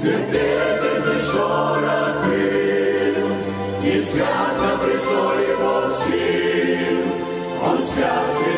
святитель вчора крив, і свят он свят святий.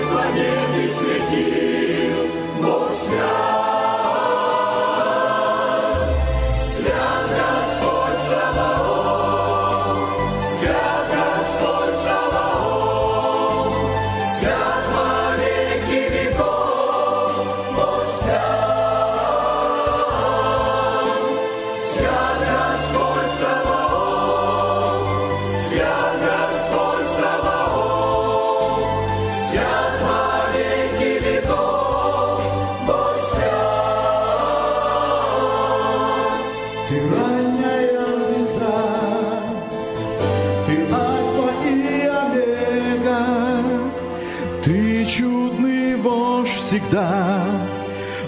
чудный вождь всегда,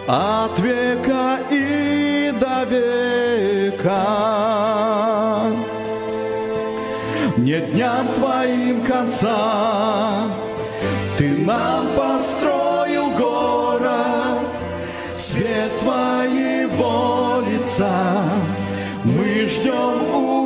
от века и до века. Не дням твоим конца, ты нам построил город, свет твоего лица мы ждем у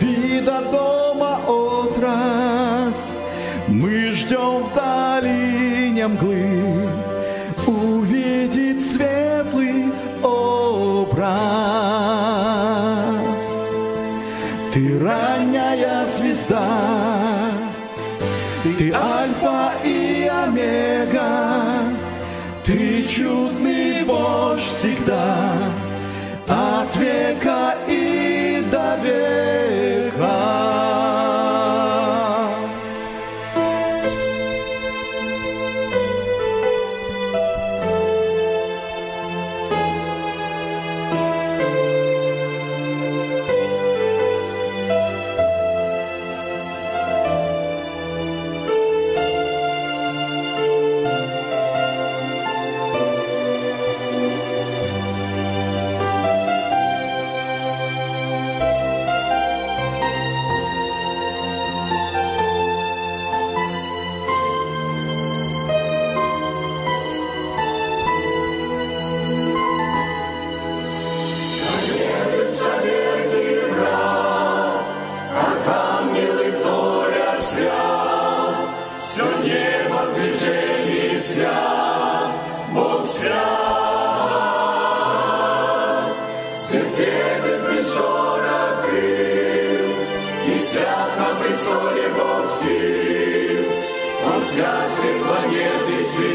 Вида до дома отрас, мы ждем в долине мглы увидеть светлый образ. Ты ранняя звезда, ты альфа и омега, ты чудный вождь всегда. Церкви пришел открыл, И сяд на престоле Бог сил, Он связь планеты сил.